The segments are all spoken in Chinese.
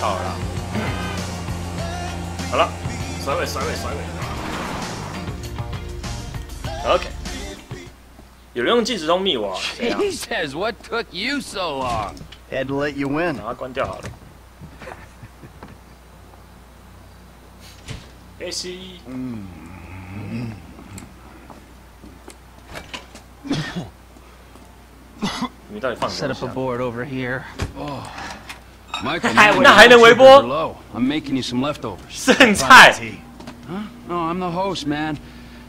到了啦。好了，甩尾甩尾甩尾。OK。有人用即时通密我，怎样？ says, what took you so long? Had to let you win. 把它关掉好了。A C。你们到底放什 Set 么 up 东 a 西啊？ board over here. Michael, Hey, my now, I know, chips Weibo. are low. I'm making you some leftovers. 剩菜。T. No, I'm the host, man.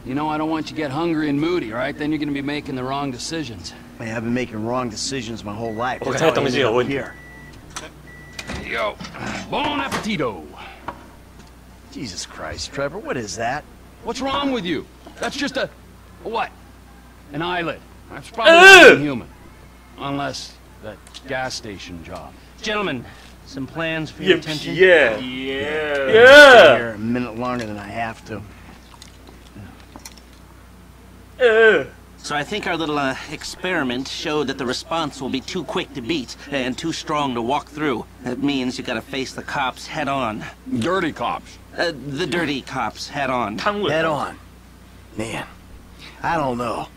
You know, I don't want you to get hungry and moody, right? Then you're gonna be making the wrong decisions. Man, I've been making wrong decisions my whole life. Okay, That's how I don't ended see a up win. here. Yo, bon appetito. Jesus Christ, Trevor, what is that? What's wrong with you? That's just a, a what? An eyelid. That's probably Ugh. human. Unless that gas station job. Gentlemen, some plans for your attention? Yeah. Yeah. Yeah. Here a minute longer than I have to. Uh. So I think our little uh, experiment showed that the response will be too quick to beat and too strong to walk through. That means you gotta face the cops head on. Dirty cops. Uh, the dirty cops head on. Head on. Man, I don't know.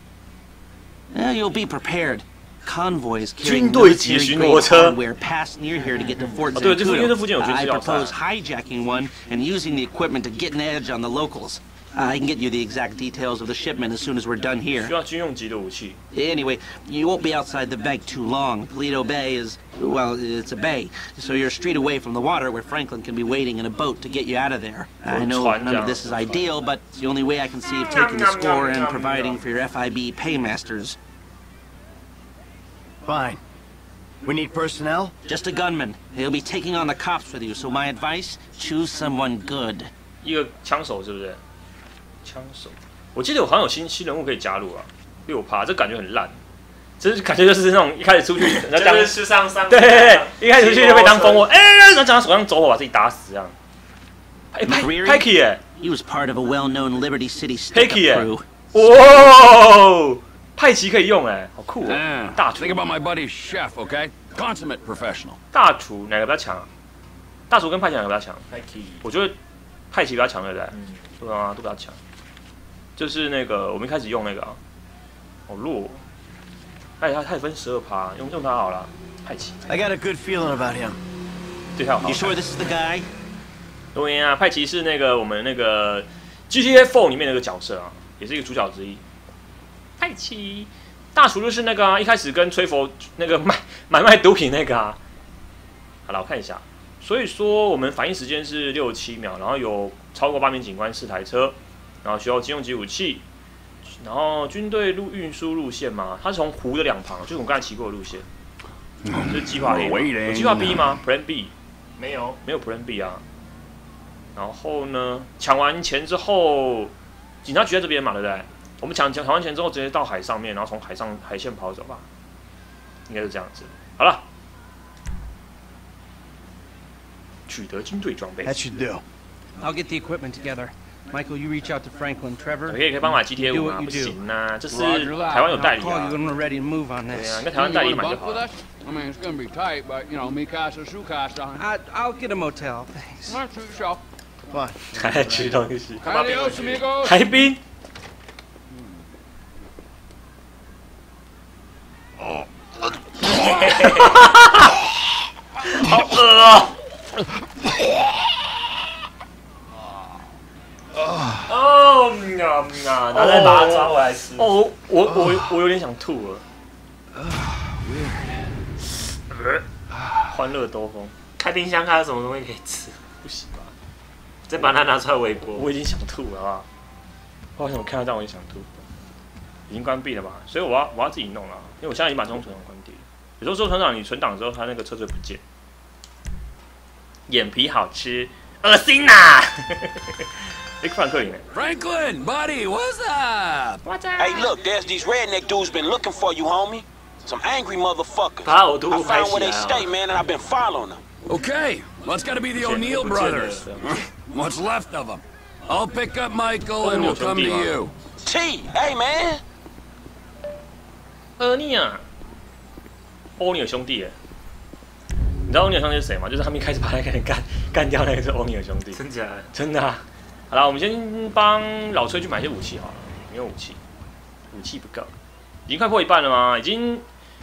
Well, you'll be prepared. Convoys 军 carrying 队级 military 巡逻 grade 车。 hardware pass near here to get to Fort 哦对这附因为这 Zancudo. 附近有军 I 事要塞 propose hijacking one and using the equipment to get an edge on the locals. Uh, I can get you the exact details of the shipment as soon as we're done here. 需要军用级的武器。 Anyway, you won't be outside the bank too long. Toledo Bay is, well, it's a bay, so you're a street away from the water where Franklin can be waiting in a boat to get you out of there. I know none of this is ideal, but it's the only way I can see of taking the score and providing for your FIB paymasters. Fine. We need personnel? Just a gunman. He'll be taking on the cops with you, so my advice, choose someone good. 一个枪手是不是？枪手，我记得我好像有新新人物可以加入啊，六趴，这感觉很烂，这是感觉就是那种一开始出去，人家当就是吃上上。对对对，一开始出去就被当疯魔，哎，然后讲他手上走火把自己打死这样。哎，派 McReary？派克耶， He was part of a well-known Liberty City stick-up Hickey, yeah. crew. 哇， 派奇可以用哎，好酷哦 Yeah. 大厨 Think about my buddy Chef, okay? Consummate professional. 大厨哪个比较强啊？大厨跟派奇哪个比较强？Nike 我觉得派奇比较强，对不对？嗯对啊，都比较强。就是那个我们一开始用那个、啊，好弱哦，而且它它也分十二趴，用用他好了。派奇 I got a good feeling about him. 对他好 You。sure this is the guy? 对呀、派奇是那个我们那个 GTA 4里面的一个角色啊，也是一个主角之一。派奇，大厨就是那个啊，一开始跟崔佛那个卖 买卖毒品那个啊。好了，我看一下。所以说我们反应时间是六七秒，然后有超过八名警官四台车，然后需要军用级武器，然后军队路运输路线嘛，它是从湖的两旁，就是我们刚才骑过的路线。这是计划 A 有计划 B 吗？Plan B 没有，没有 Plan B 啊。然后呢，抢完钱之后，警察局在这边嘛，对不对？我们抢抢完钱之后，直接到海上面，然后从海上海线跑走吧，应该是这样子。好了，取得军队装备，That should do. I'll get the equipment together. Michael, you reach out to Franklin. Trevor, 可以可以帮我买 GTA 五吗不.行啊，这是.台湾有代理啊 you。when we're ready to move on 对啊，this. 跟台湾代理买就好了。I mean, it's gonna be tight, but you know, me casa, su casa. I, I'll get a motel. Thanks. Not too. Come on. 还在吃东西，Adios, amigos. 海滨。好饿啊！啊嗯啊，然后再把它抓回来吃。哦，我我我有点想吐了。呃欢乐兜风，开冰箱看有什么东西可以吃，不行吧？再把它拿出来微波。我已经想吐了，啊不好？我好像我看到这样我就想吐，已经关闭了吧？所以我要我要自己弄了，因为我现在已经把中存档关闭了。有时候做存档，你存档之后，它那个车子不见。眼皮好吃，恶心呐、哎，富兰克林呢？Franklin, buddy, what's up? What's up? Hey, look, there's these redneck dudes been looking for you, homie. Some angry motherfuckers. I found where they stay, 哦。man, and I've been following them. Okay, well, it's gotta be the 不见了 O'Neill 不见了 brothers. What's left of them? I'll pick up Michael and we'll come to you. T, hey, man. 欧尼亚，欧尼尔兄弟耶，你知道欧尼尔兄弟是谁吗？就是他们一开始把那个人干干掉，那个是欧尼尔兄弟。真假的？真的啊。好了，我们先帮老崔去买些武器好了。没有武器，武器不够，已经快破一半了吗？已经，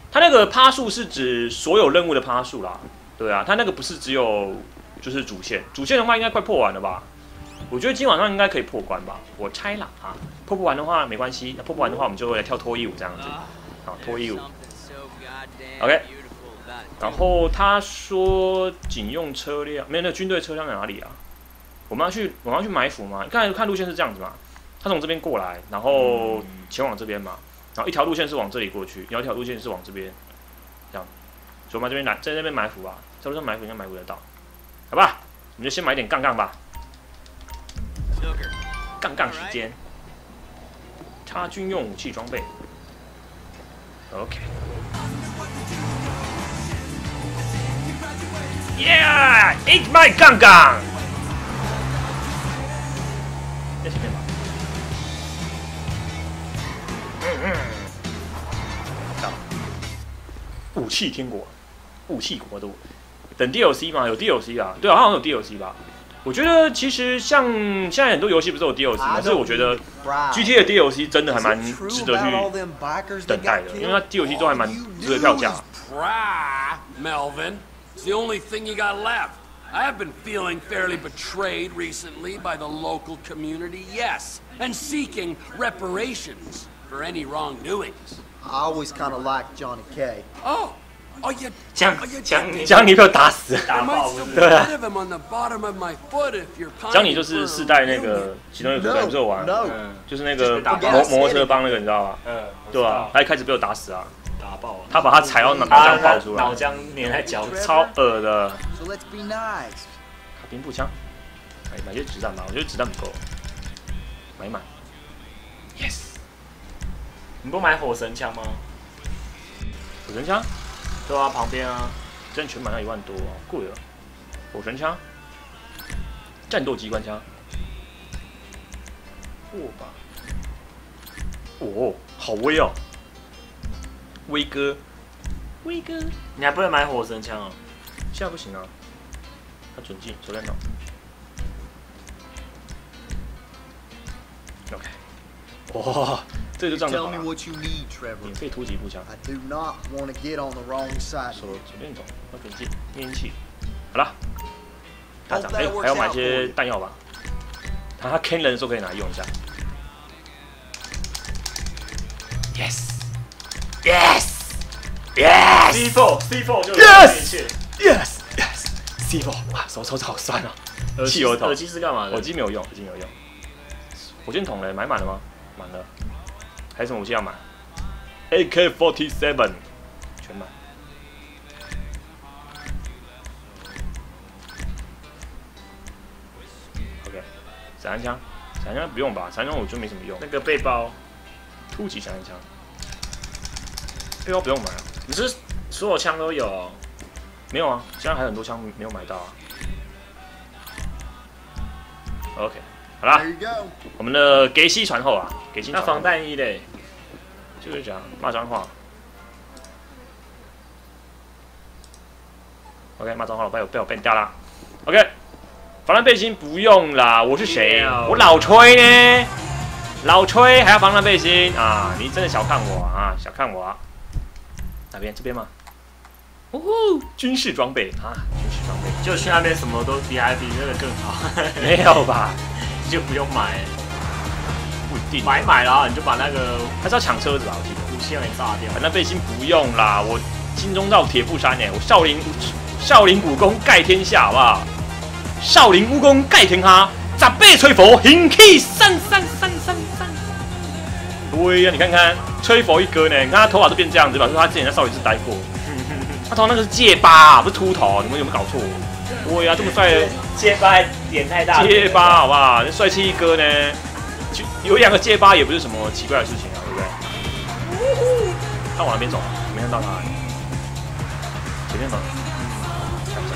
他那个趴数是指所有任务的趴数啦。对啊，他那个不是只有就是主线，主线的话应该快破完了吧？我觉得今晚上应该可以破关吧，我猜啦啊。破不完的话没关系，那破不完的话我们就会来跳脱衣舞这样子。好，脱衣舞。OK。然后他说警用车辆没有，那个军队车辆在哪里啊？我们要去，我们要去埋伏吗？刚才看路线是这样子嘛？他从这边过来，然后前往这边嘛，然后一条路线是往这里过去，另一条路线是往这边，这样，所以我们这边来，在那边埋伏啊，在路上埋伏应该埋伏得到，好吧？我们就先买点杠杠吧，杠杠时间，他军用武器装备，OK，Yeah，eat my 杠杠，在前面吧。嗯，到武器天国，武器国度，等 DLC 吗？有 DLC 啊？对啊，好像有 DLC 吧？我觉得其实像现在很多游戏不是有 DLC 吗？但是我觉得 GTA 的 DLC 真的还蛮值得去等待的，因为它 DLC 都还蛮值得票价。Melvin, it's the only thing you got left. I have been feeling fairly betrayed recently by the local community, yes, and seeking reparations. for any wrongdoings. I always kind of liked Johnny K. Oh, oh, you 将 oh, you 将将你。被我打死，打爆，对啊。将你就是世代那个其中一个主角，你不是有玩？No, 嗯，就是那个摩摩托车帮那个，你知道吧？嗯，对啊，他一开始被我打死啊，打爆，他把他踩到脑浆爆出来。脑，浆粘在脚，超恶的。so let's be nice. 卡宾步枪，哎，买些子弹吧，我觉得子弹不够，买一买。Yes，你不买火神枪吗？火神枪，对啊，旁边啊，真全买要一万多，啊贵了。火神枪，战斗机关枪，握把，哦，好威哦，威哥，威哥，你还不能买火神枪哦。现在不行啊，他准进手电筒。OK，哇，这就这样子吧免费突击步枪。手随便走我点击天气好了。他长得还要买些弹药吧。他 can 人的时候可以拿用一下。Yes. Yes. Yes. Cfo cfo 就是天线。Yes. Cfo 哇手抽好酸啊。汽油桶火机是干嘛的？火机没有用火机没有用。火箭筒嘞买满了吗？满了。还有什么武器要买？AK-47，全买。OK，散弹枪，散弹枪不用吧？散弹枪我觉得没什么用那。个背包，突击散弹枪，背包不用买啊？你是所有枪都有哦？没有啊，现在还有很多枪没有买到啊。OK，好啦我们的给西传后啊，给西传后那防弹衣嘞？就是讲骂脏话。OK，骂脏话了，被我被我 ban 掉啦。OK，防弹背心不用啦，我是谁？要我老崔呢？老崔还要防弹背心啊？你真的小看我啊，小看我啊。哪边？这边吗？哦吼，军事装备啊，军事装备就去那边什么都比还比那个更好，没有吧？你就不用买，不一定，买买然后你就把那个还是要抢车子吧？我记得。武器给炸掉。反正背心不用啦，我金钟罩铁布衫呢，我少林少林武功盖天下，好不好？少林武功盖天下，十八吹佛，行气三三三三三。对呀、你看看吹佛一哥呢，你看他头发都变这样子，表示他之前在少林寺待过。他头上那个是戒疤，不是秃头，你们有没有搞错？对呀、这么帅的戒疤脸太大，结巴，好不好？那帅气一哥呢，就有两个结巴也不是什么奇怪的事情啊，对不对？他往哪边走？没看到他。前面吗？看一下。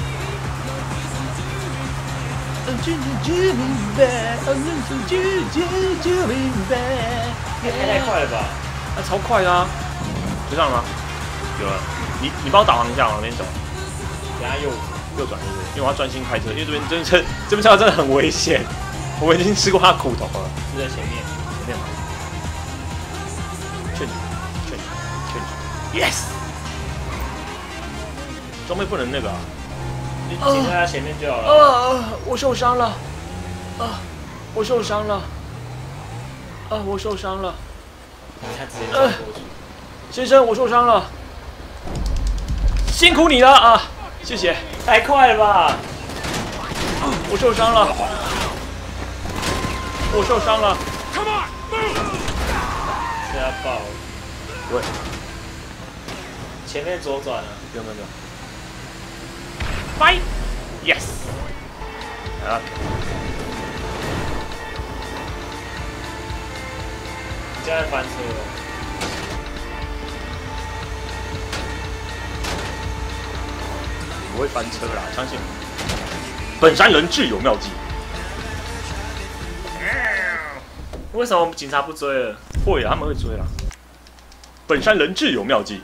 开太快了吧？那超快的啊！就这样了吗？有了。你你帮我导航一下，往那边走。等下右右转？因为我要专心开车，因为这边真的是这边车道真的很危险，我们已经吃过他苦头了。就在前面。前面嘛，劝你，劝你，劝你，yes。装备不能那个啊。你停在他前面就好了。啊！我受伤了，啊！我受伤了，啊！我受伤了，他直接撞过去。先生，我受伤了，辛苦你了啊！谢谢，太快了吧！我受伤了，我受伤了，被他爆了。喂，前面左转啊。不用不用不用。Fight! Yes! 啊，你现在翻车了。不会翻车啦，相信我。本山人自有妙计。为什么我们警察不追了？会啊，他们会追啦。本山人自有妙计。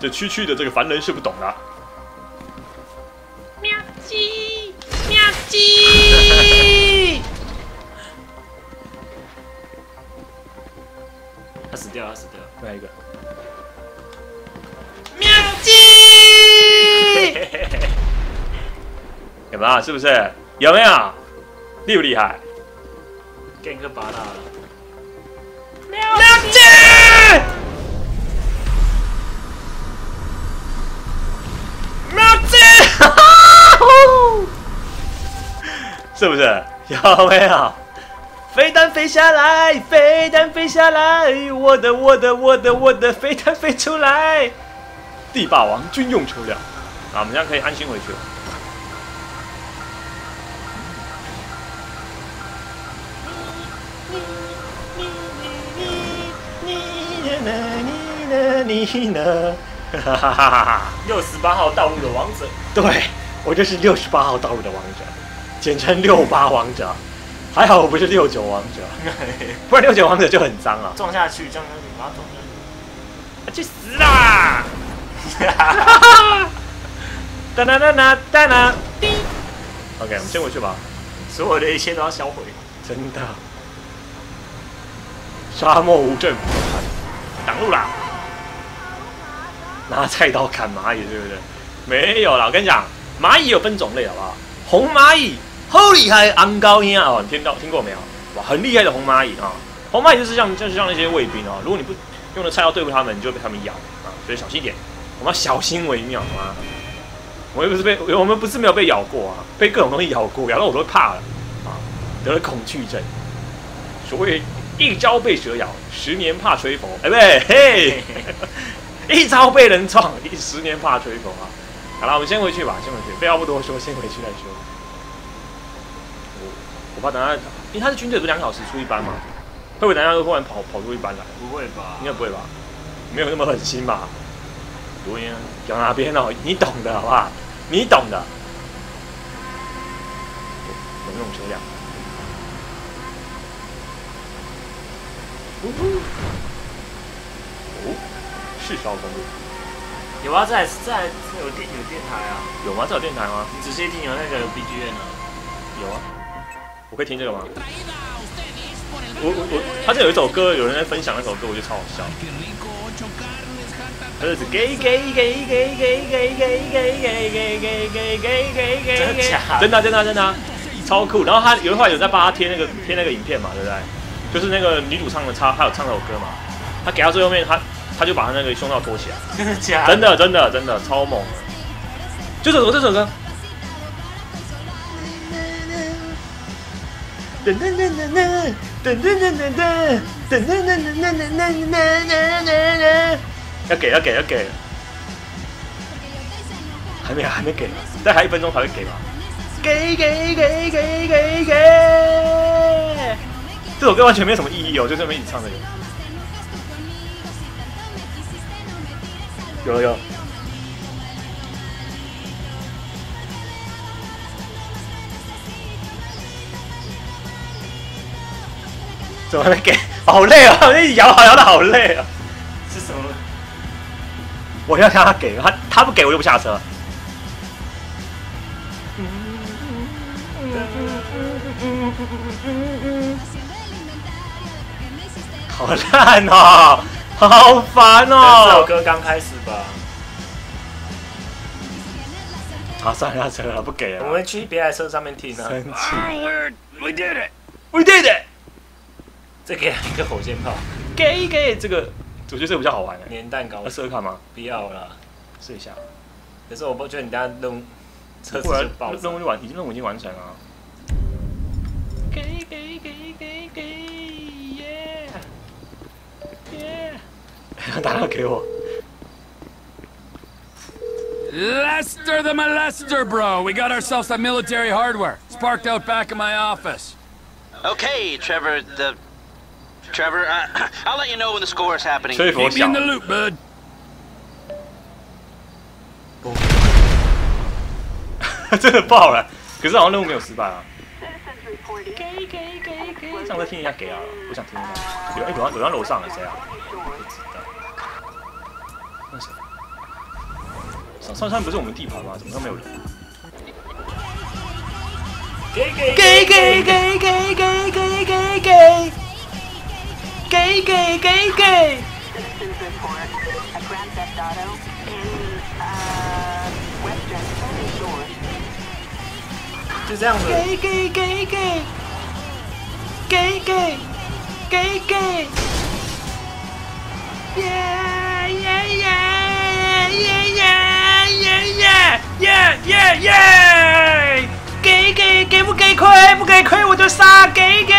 这区区的这个凡人是不懂的。妙计，妙计。他死掉了，他死掉了。哪一个？有没有？是不是？有没有？厉不厉害？干个拔大了。妙计。妙计。是不是？有没有？飞弹飞下来，飞弹飞下来，我的我的我的我的飞弹飞出来。地霸王军用车辆，啊，我们这样可以安心回去了。你呢？哈哈哈哈哈！六十八号道路的王者，对我就是六十八号道路的王者，简称六八王者。还好我不是六九王者，不然六九王者就很脏了。撞下去，撞下去，把他撞下去死啦！哈哈哈哈哒哒哒哒哒哒！叮。OK，我们先回去吧。所有的一切都要销毁，真的。沙漠无政府，挡路啦！拿菜刀砍蚂蚁，对不对？没有啦，我跟你讲，蚂蚁有分种类，好不好？红蚂蚁好厉害，昂高音啊！哦，你听到听过没有？哇，很厉害的红蚂蚁啊！红蚂蚁就是像就是像那些卫兵哦，如果你不用的菜刀对付他们，你就被他们咬啊，所以小心一点。我们要小心为妙，好吗？我又不是被我们不是没有被咬过啊，被各种东西咬过，咬到我都怕了啊，得了恐惧症。所谓一朝被蛇咬，十年怕吹佛，哎不对，嘿，一朝被人撞，一十年怕吹佛啊。好了，我们先回去吧，先回去，废话不多说，先回去再说。我我怕等下，因为他是军队，不是两小时出一班嘛，会不会等下又忽然跑跑出一班来？不会吧？应该不会吧？没有那么狠心吧？对呀，讲哪边哦？你懂的，好不好？你懂的。有那种车辆。哦，是烧公路。有啊，在在有电有电台啊。有吗？这有电台吗？你仔细听有那个 BGM 啊。有啊。我可以听这个吗？我我我，他这有一首歌，有人在分享那首歌，我觉得超好笑。儿子给给给给给给给给给给给给给给，真的假？真的真的真的，超酷。然后他有的话有在帮他贴那个贴那个影片嘛，对不对？就是那个女主唱的唱，她有唱那首歌嘛？他给到最后面，他他就把他那个胸罩脱起来，真的假？真的真的真的超猛。就这首这首歌。噔噔噔噔噔噔噔噔噔噔噔噔噔噔噔噔噔。要给要给要给，还没还没给，再还一分钟才会给吧。给给给给给给，这首歌完全没有什么意义哦，就这么一起唱的。有了有。怎么还没给？好累啊！一摇摇的好累啊！我要让他给他，他不给我就不下车。好烂哦，好烦哦这首哦。歌刚开始吧，好，算了，算了，不给了。我们去别台车上面听啊。生气。We did it! We did it！再给他一个火箭炮，给给这个，我觉得这个比较好玩的。粘蛋糕要，试试看吗？不要啦。试一下。可是我不觉得你等下弄车子不然就爆炸任务就完，已经任务已经完成了。给给给给给耶耶！打电话给我。Lester the molester, bro. We got ourselves some military hardware. It's parked out back in my office. Okay, Trevor, the... Trevor, uh, I'll let you know when the score is happening. 吹佛 Keep me in，the loop, bud. 真的爆了。可是好像任务没有失败啊。给给给给，上次听一下给啊，我想听一下。有哎，有人有人楼上了，谁啊？不知道。那谁？上上山不是我们地盘吗？怎么都没有人？给给给给给给给给给给给给给 uh. 就这样子。给给给给给给给给，耶耶耶耶耶耶耶耶耶耶！给给给不给亏？不给亏我就杀！给给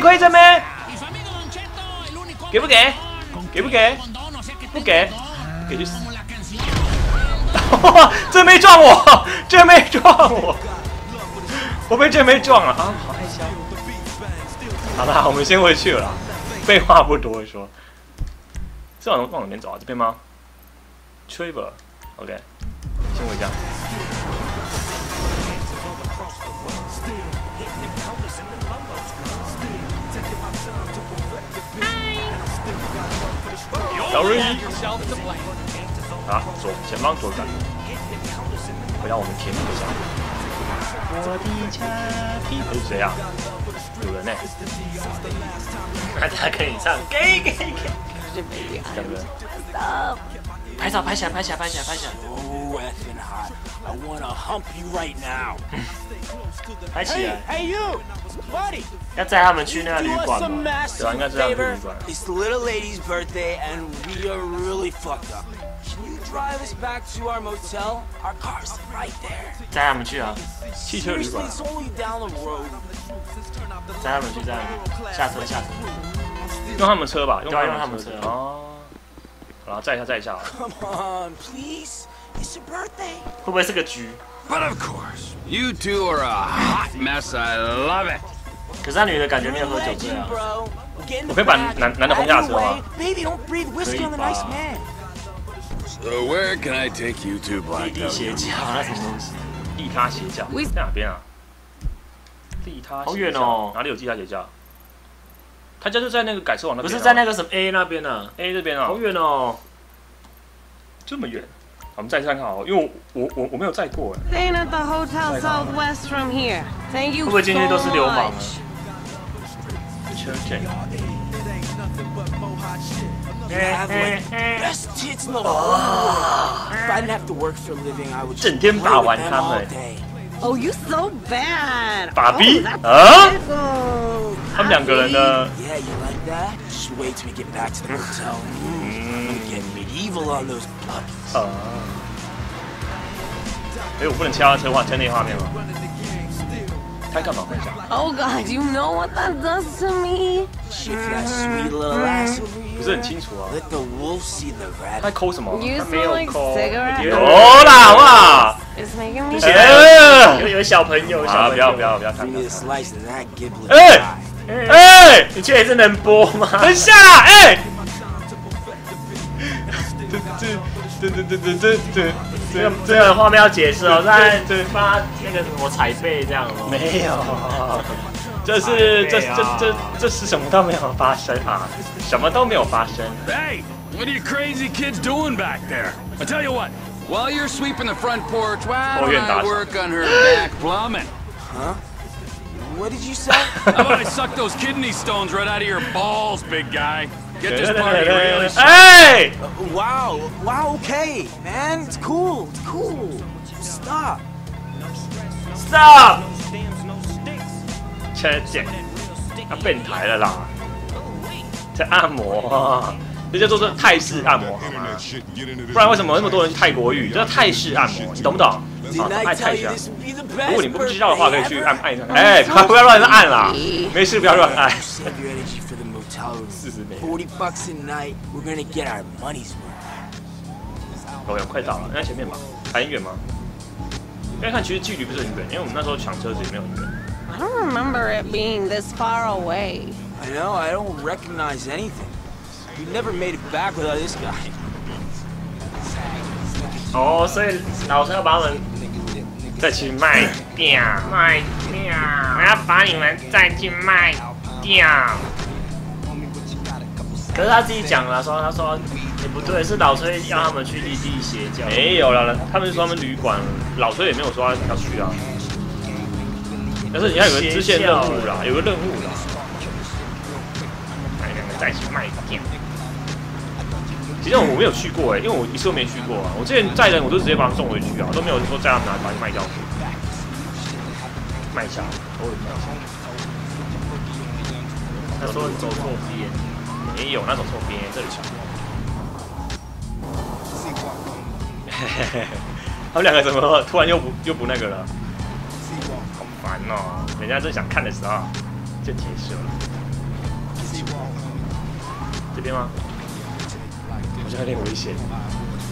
给不给亏着没？给不给？给不给？不给？给就死！这没撞我，这没撞我，我被这没撞了啊！好害羞。好啦，我们先回去了，废话不多说。这往往哪边走啊？这边吗？Trevor，OK，、先回家。小瑞，啊，左前方左转，回到我们甜蜜的家。我的家皮是谁啊？有人呢、那他可以唱，给给给，两个人。拍照拍起来，拍起来，拍起来，拍起来，Oh. I wanna hump you right now. 拍起来。 hey, you! Buddy! 要载他们去那个 Do 旅 us 馆 a 吗？ massive 对啊，应该是这样子 favor. 旅馆。 It's the little lady's birthday, and we are really fucked up. Can you drive us back to our motel? Our car's right there. 载他们去啊，汽车旅 Seriously, 馆。 it's only down the road. 载他们去，载他们下车，下车。用他们车吧，用对啊他们用他们车哦。好了，载一下，载一下好了。 Come on, please. 会不会是个局？Butofcourseyoutooreahhotmess iloveit 可是那女的感觉没有喝酒醉啊 我可以把男男的轰下车吗？地邪教那什么东西？利他邪教在哪边啊？利他好远哦。哪里有利他邪教？他家就在那个改车网那边不是在那个什么 a 那边啊。A 这边啊。好远哦。这么远？我们再看看哦因为我我我没有载过哎会不会今天都是流氓啊整天把玩他们爸 yousobadbabby 啊他们两个人呢 yeahyoulikethatshowaightsmegetbacktothehotelmecanmadeeetleonthoseblock 啊哎我不能掐到车画在那画面吗？他干嘛分享？Oh God, you know what that does to me. 不是很清楚啊。那抠什么？Youscreaming 哦啦哇。又有小朋友不要不要不要看哎哎你确也是能播吗？等一下哎对对对对对对，这个这个画面要解释哦，在对发那个什么踩背这样哦，没有，这是这这这这是什么都没有发生啊，什么都没有发生。Hey, what are you crazy kids doing back there? I tell you what, while you're sweeping the front porch, why don't I work on her back blowing What did you say? I suck those kidney stones right out of your balls, big guy? 哎哇哦哇 ok man it's cool it's cool. Stop. Stop! 车检啊变台了啦在按摩这叫做做泰式按摩好吗不然为什么那么多人去泰国浴这叫泰式按摩你懂不懂啊卖泰式按摩如果你不知道的话可以去按按一下哎不要乱按啦没事不要乱按 Save your energy for the motel room. 四十美， Forty bucks a night. We're gonna get our money's worth. 哦，快到了，在前面吧？还很远吗？因为看其实距离不是很远，因为我们那时候抢车子也没有很远。 I don't remember it being this far away. I know. I don't recognize anything. We never made it back without this guy. 哦，所以老车要把我们再去卖掉，卖掉，我要把你们再去卖掉。 可是他自己讲了，说他说也不对，是老崔要他们去立地邪教。没有了，他们说他们旅馆，老崔也没有说要去啊。但是你看有个支线任务啦，有个任务啦，把你们再去卖掉。其实我没有去过哎、因为我一次都没去过啊。我之前载人我都直接把他们送回去啊，都没有说载他们拿把你卖掉。卖下，偶尔卖下。他说走错边，没有那种错边，这里小。他们两个怎么突然又不又不那个了？好烦哦！人家正想看的时候就结束了。这边吗？好像有点危险。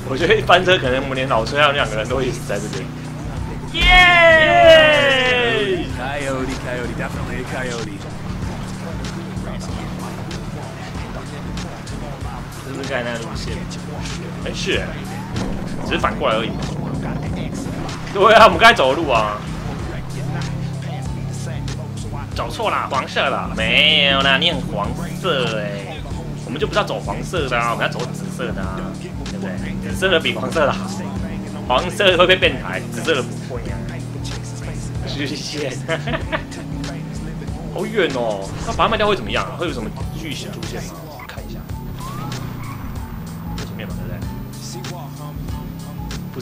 我觉得一翻车可能我们连老崔还有两个人都会死在这边。耶！Coyote, coyote, definitely a coyote. 是不是刚才那个路线？哎是，只是反过来而已。对啊，我们刚才走的路啊。走错啦，黄色啦，没有啦，你很黄色哎、我们就不是要走黄色的啊，我们要走紫色的啊，对不对？紫色的比黄色的好，黄色的会被变台，紫色的不会啊。虚线，好远哦，那把它卖掉会怎么样啊？会有什么剧情出现吗？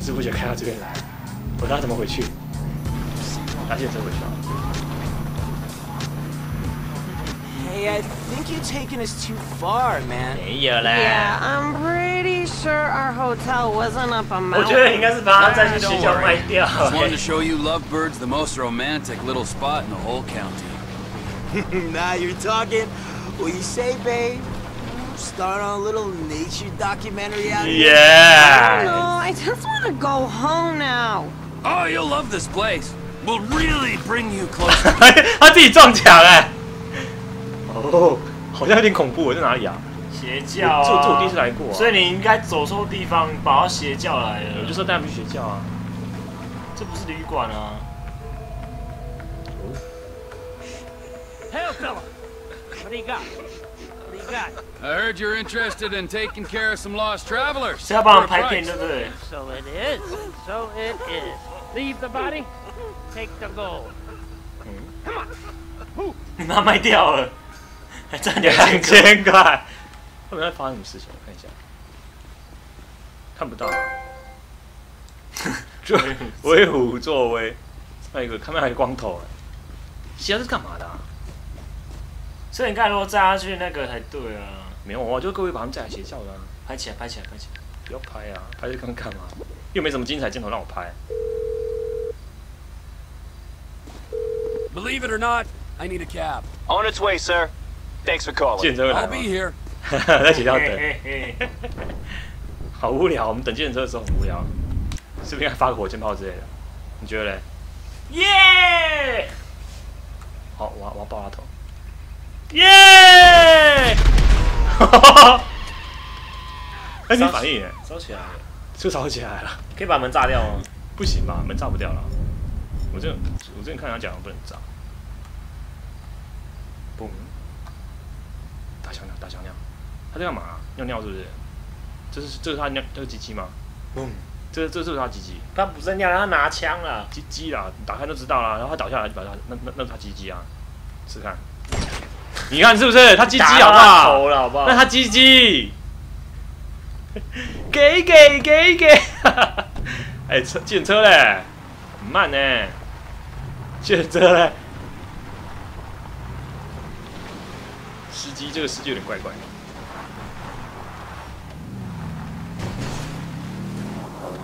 知不觉开到这边来，我不知道怎么回去，搭电车回去啊。 Hey, I think you're taking us too far, man. 没有 Yeah, I'm pretty sure our hotel wasn't up a 我觉得应 mountain. 该是把他再去学校卖掉。 Just wanted to show you Lovebirds, the most romantic little spot in the whole county. now you're talking. What you say, babe? Start on a little nature documentary out here? I don't know, Yeah， I just want to go home now. Oh, you'll love this place. We'll really bring you closer. 他自己撞墙哎。哦，好像有点恐怖，在哪里啊？邪教啊！这这我第一次来过啊所以你应该走错地方，跑到邪教来了。我就说带他们去学校啊。这不是旅馆啊！ Hey, fella. What do you got? What do you got? I heard you're interested in taking care of some lost travelers. 是要帮我们 For a 拍片， price. 对不对？ So it is. So it is. Leave the body. Take the gold. 你把它卖掉了，还赚两两千块。千块，会不会发生什么事情？我看一下，看不到。就为虎作威，还有一个看到还有光头哎，其他是干嘛的、啊？ 所以你刚才如果载他去那个才对啊！没有啊，就各位把他们载来学校的、啊，拍起来，拍起来，拍起来！不要拍啊，拍这刚干嘛？又没什么精彩镜头让我拍。Believe it or not, I need a cab. On its way, sir. Thanks for calling. 见车会来 I'll be here. 在学校等，好无聊。我们等计程车的时候很无聊，是不是应该发个火箭炮之类的？你觉得嘞？耶好，我要我要爆他头。耶！哈哈哈哎，没反应耶，烧起来了，就烧起来了。可以把门炸掉吗？不行吧？门炸不掉了。我这我之前看他讲不能炸。嘣！打小鸟，大小鸟，他在干嘛？尿尿是不是？这是这是他尿这是鸡鸡吗？嘣！这这是他鸡鸡，他不是尿，他拿枪了。鸡鸡啦，打开就知道了。然后他倒下来就把他，那那那是他鸡鸡啊，试看。你看是不是？他鸡鸡好不好？了好不好？那他鸡鸡。给给给给！哎，车进车嘞，很慢呢。进车嘞。司机这个司机有点怪怪的。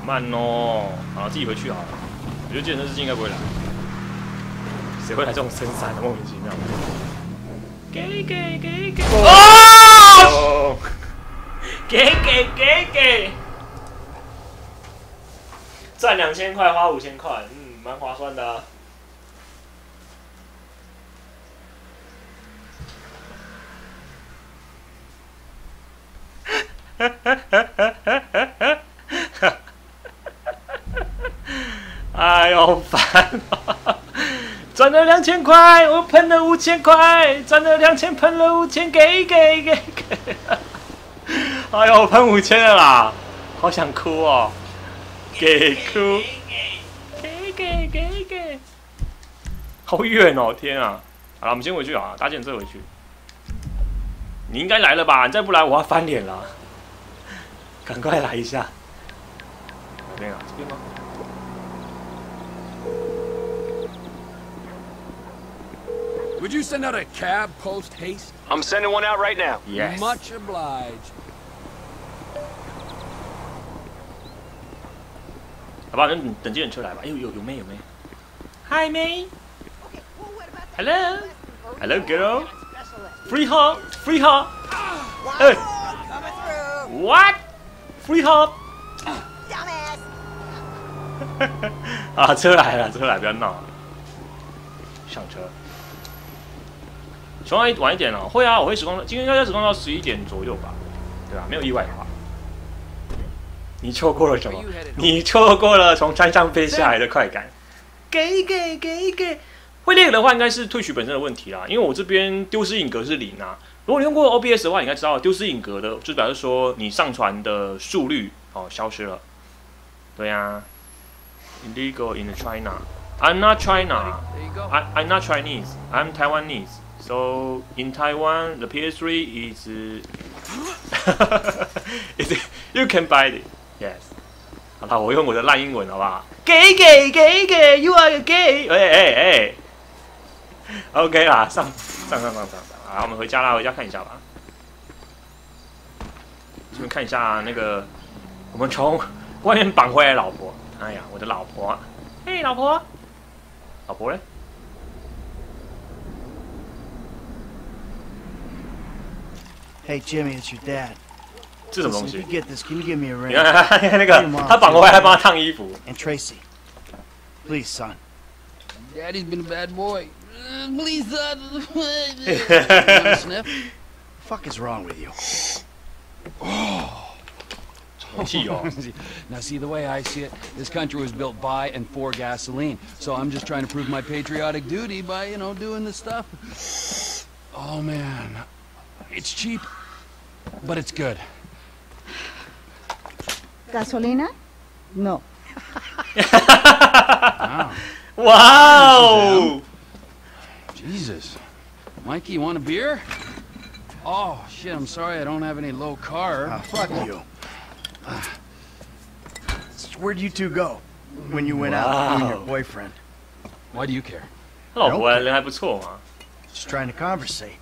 慢哦，好，自己回去好了。我觉得健身司机应该不会来，谁会来这种深山的莫名其妙？给给给给！哦！给给给给！赚两千块，花五千块，嗯，蛮划算的、啊。哎 呦，烦！赚了两千块，我喷了五千块，赚了两千，喷了五千，给给给给！哎呦，我喷五千了啦，好想哭哦，给哭，给给给给，好远哦，天啊！好了，我们先回去啊，搭建车回去。你应该来了吧？你再不来，我要翻脸了。赶快来一下。Would you send out a cab post haste? I'm sending one out right now. Yes. Much obliged. 好吧，那等等计程车来吧。哎呦，有有妹有妹。Hi 妹。Hello。Hello girl。Free hop。Free hop。哎。What? Free hop。啊，车来了，车来，不要闹。上车。 希望晚一点哦。会啊，我会时光，今天应该时光到十一点左右吧，对吧？没有意外的话。你错过了什么？你错过了从山上飞下来的快感。给给给给，会那个的话应该是退取本身的问题啦，因为我这边丢失影格是零啊。如果你用过 OBS 的话，你应该知道丢失影格的，就表示说你上传的速率哦消失了。对呀、啊、，illegal in China. I'm not China. I I'm not Chinese. I'm Taiwanese. So in Taiwan, the PS3 is. is you can buy it. Yes. 好了，我用我的烂英文好不好？给给给给，You are a gay。哎哎哎。OK 啦，上上上上上上，好，我们回家啦，回家看一下吧。这边看一下那个，我们从外面绑回来的老婆。哎呀，我的老婆。嘿，老婆。老婆嘞？Hey, Jimmy, it's your dad. 这什么东 Listen, 西 if？you get this, can you give me a 你 ring? 看，看那个 Your mom, 他绑回来还帮他烫衣服。 And Tracy, please, son. Daddy's been a bad boy. Uh, please, son. Wanna sniff? Fuck is wrong with you? 好气哦。 now, see, the way I see it, this country was built by and for gasoline. So I'm just trying to prove my patriotic duty by, you know, doing this stuff. Oh, man. it's cheap, but it's good. Gasolina? No. wow. wow. Jesus. Mikey, you want a beer? Oh, shit, I'm sorry I don't have any low carb. Ah, fuck you. Ah. Where'd you two go when you went wow. out with your boyfriend? Why do you care? Hello, well, I was cool, huh? Just trying to conversate.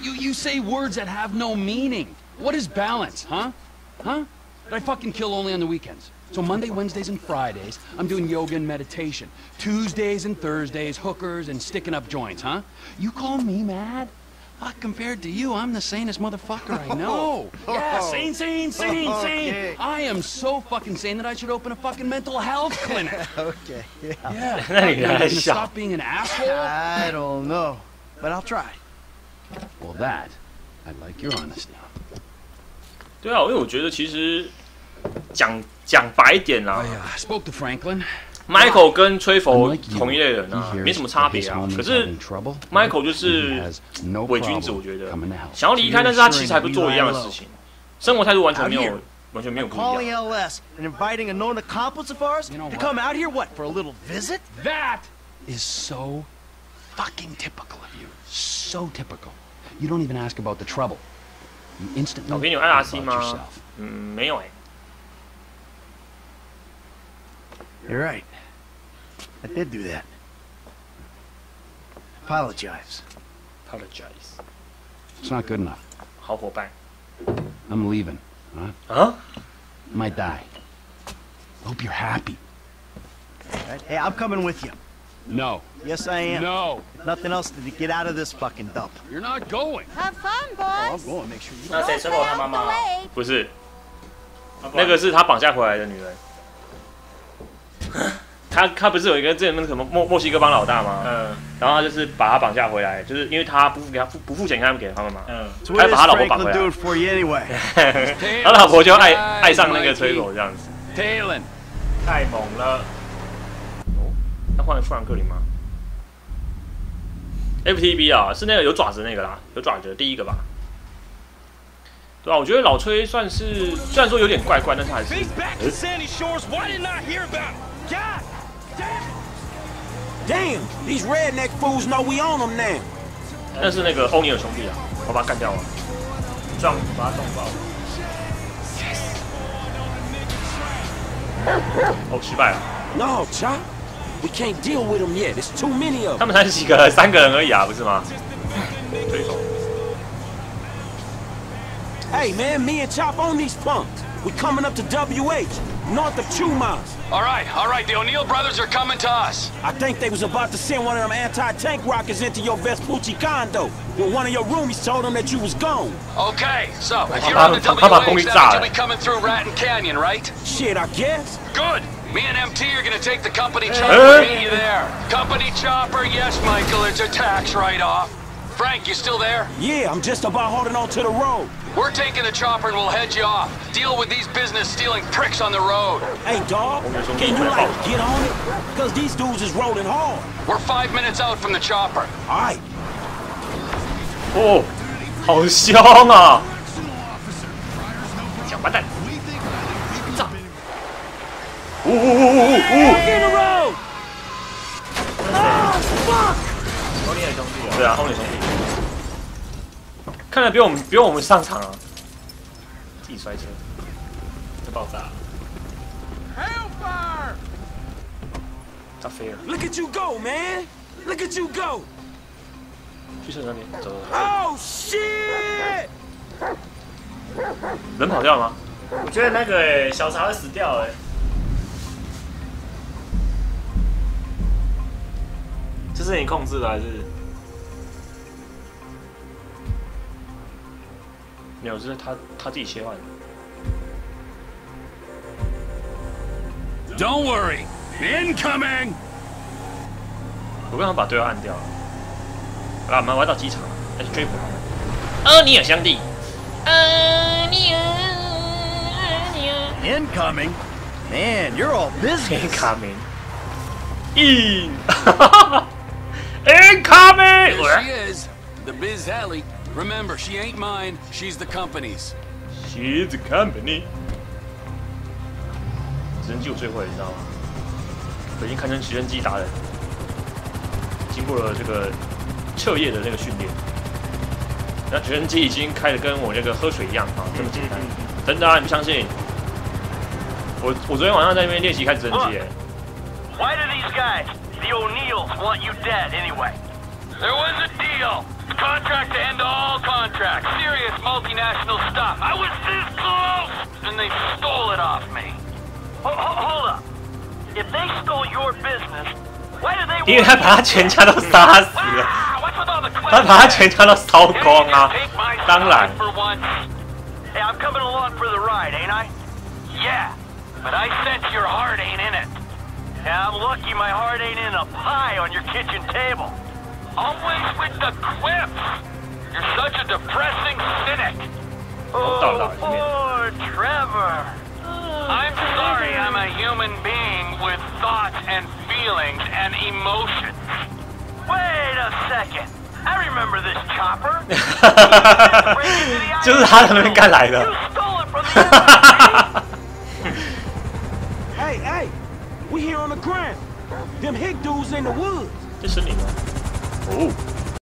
You, you say words that have no meaning. What is balance, huh? Huh? But I fucking kill only on the weekends. So Monday, Wednesdays, and Fridays, I'm doing yoga and meditation. Tuesdays and Thursdays, hookers and sticking up joints, huh? You call me mad? Fuck, compared to you, I'm the sanest motherfucker I know. Oh. Yeah, sane, sane, sane, okay. sane. I am so fucking sane that I should open a fucking mental health clinic. okay, yeah. Yeah. yeah. Stop being an asshole? I don't know, but I'll try. Well, that, I like your honesty. 对啊，因为我觉得其实讲讲白一点啦 I uh, spoke to Franklin. ，Michael 跟吹佛 Unlike you, 同一类人啊 he，hears 没什么差别 that his 啊。 homie's 可是 having trouble, Michael 就 he 是 has no 伪君子， problem 我觉得 coming to help. 想要离开，但是他其实还不做一样的事情，生活态度完全没 Out 有 here. 完全没有不一 Calling 样。 LS and inviting a known accomplice of ours You know to what? come out here, what, for a little visit? That is so fucking typical of you. So typical. You don't even ask about the trouble. You instantly 老 think 边有 about IRC 吗 yourself.？嗯，没有哎。 You're right. I did do that. Apologize. Apologize， It's not good enough. 好伙伴 I'm leaving. Huh? 啊， Might die. Hope you're happy. Right? Hey, I'm coming with you. No. Yes, I am. No. Nothing else to get out of this fucking dump. You're not going. Have fun, Oh, I'm boys. going. Make sure you. 那谁吹口他妈妈？不是，那个是他绑架回来的女人。他他不是有一个之前那个什么墨墨西哥帮老大吗？嗯然后他就是把他绑架回来，就是因为他不付给他付不付钱给他们给他们嘛，嗯他把他老婆绑回来?他老婆就爱爱上那个吹狗这样子。太猛了。换了富兰克林吗？FTB 啊，是那个有爪子那个啦，有爪子第一个吧？对吧、啊？我觉得老崔算是虽然说有点怪怪，但是还是。欸 Damn, these redneck fools know we own them now. 那是那个欧尼尔兄弟啊，我把他干掉了，撞把他撞爆了。哦，失败了。No, chop. We can't deal with them yet. It's too many of 他 them. 们才几个，三个人而已啊，不是吗？推手 Hey, man, me and Chop own these punks. We coming up to WH, north of Chumas. All right, all right. The O'Neill brothers are coming to us. I think they was about to send one of them anti-tank rockets into your Vespucci condo when one of your roomies told them that you was gone. Okay, so if How you're on the about- how about WH, Bobby that means Zara? you'll be coming through Ratton Canyon, right? Shit, I guess. Good. Me and MT are gonna take the company Hey. chopper and meet you there. Company chopper, yes, Michael. It's a tax write-off. Frank, you still there? Yeah, I'm just about holding on to the road. We're taking the chopper and we'll head you off. Deal with these business-stealing pricks on the road. Hey, dog, can you like get on it? Cause these dudes is rolling hard. We're five minutes out from the chopper. All right. 哦，好凶啊！小笨蛋！ 炸！呜呜呜呜呜. Oh, fuck! 欧尼尔兄弟对啊，后面兄弟，看来不用我们不用我们上场啊，自己摔车，就爆炸了。Hellfire! 炸飞了，Look at you go, man. Look at you go. 去车那边走走走，Oh, shit! 人跑掉了吗？我觉得那个哎，小茶会死掉哎。这是你控制的还是？没有，这是他他自己切换的。Don't worry. Incoming! 我刚刚把对方按掉了。好了，我们玩到机场了，要去追捕他们。欧尼尔兄弟，呃，你呃，你呃。Incoming? Man, you're all business. incoming in incoming。There she is. The Biz Alley. Remember, she ain't mine. She's the company's. She's the company。直升机我最会，你知道吗？我已经堪称直升机达人，经过了这个彻夜的那个训练。那直升机已经开的跟我这个喝水一样啊，这么简单。真的啊，你不相信？我我昨天晚上在那边练习开直升机耶。Why do these guys, the O'Neills, want you dead anyway? There was a deal. Contract to end all contracts. Serious multinational stuff. I was this close, and they stole it off me. Ho- ho- hold up. If they stole your business, why do they 因为他把他全家都杀死了。 Ah, what's with all the 他把他全家都烧光啊！当然。 Hey, I'm coming along for the ride, ain't I? Yeah, but I sense your heart ain't in it. And I'm lucky my heart ain't in a pie on your kitchen table. Always with the quips. You're such a depressing cynic. Oh, poor Trevor. I'm sorry I'm a human being with thoughts and feelings and emotions. Wait a second. I remember this chopper. 就是他从那边干来的。 hey, hey, We here on the ground. Them hick dudes in the woods. It's a nigga. Oh.